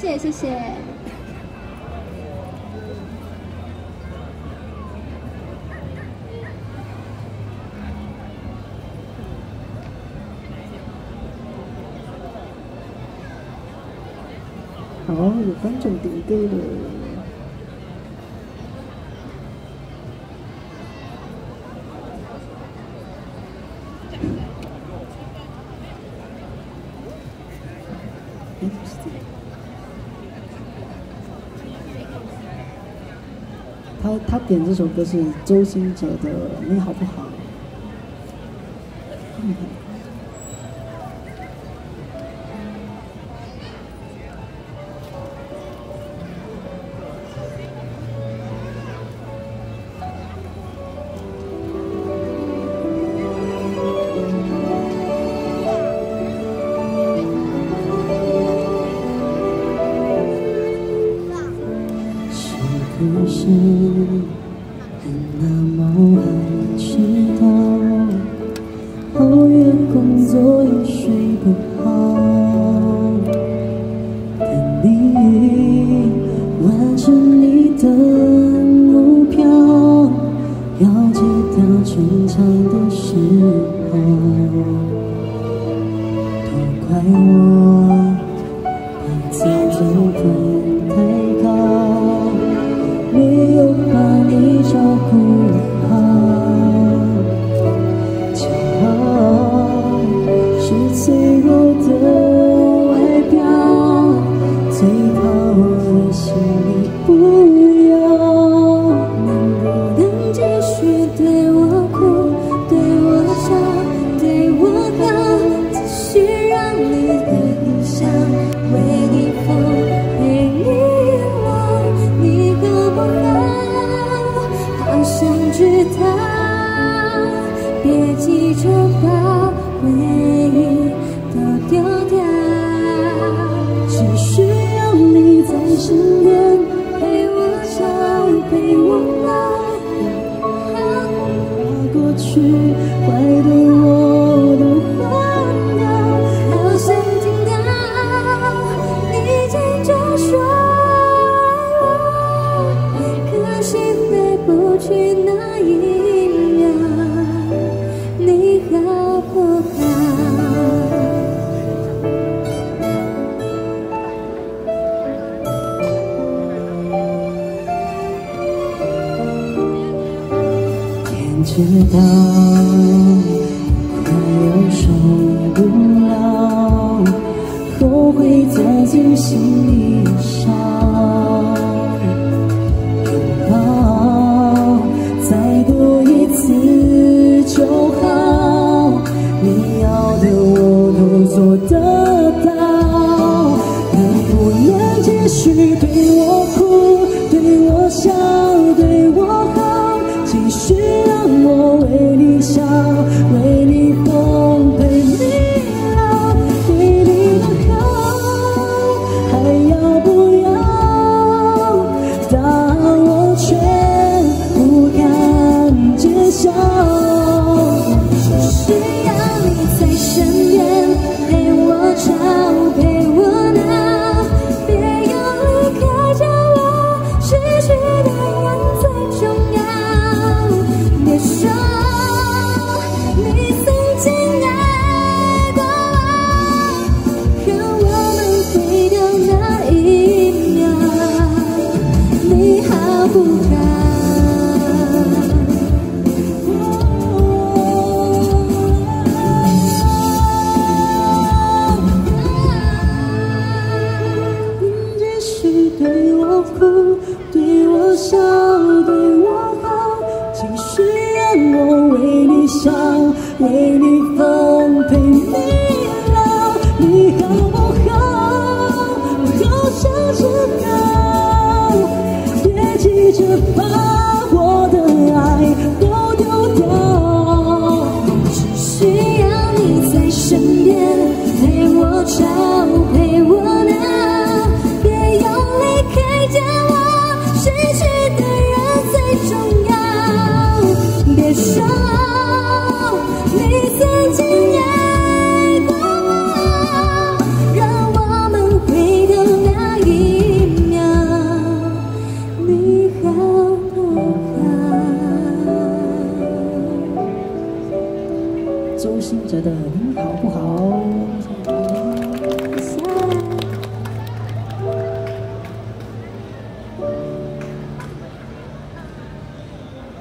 谢谢谢。好，有观众点歌了。他他点这首歌是周兴哲的《你好不好》。人那么爱迟到，熬夜工作又睡不好。等你完成你的目标，要戒掉逞强的嗜好。知道快有，受不了，后悔在进行。拥抱再多一次就好，你要的我都做得到，能不能继续？为你放，陪你老，你好不好？我好想知道，别急着放。好不好》。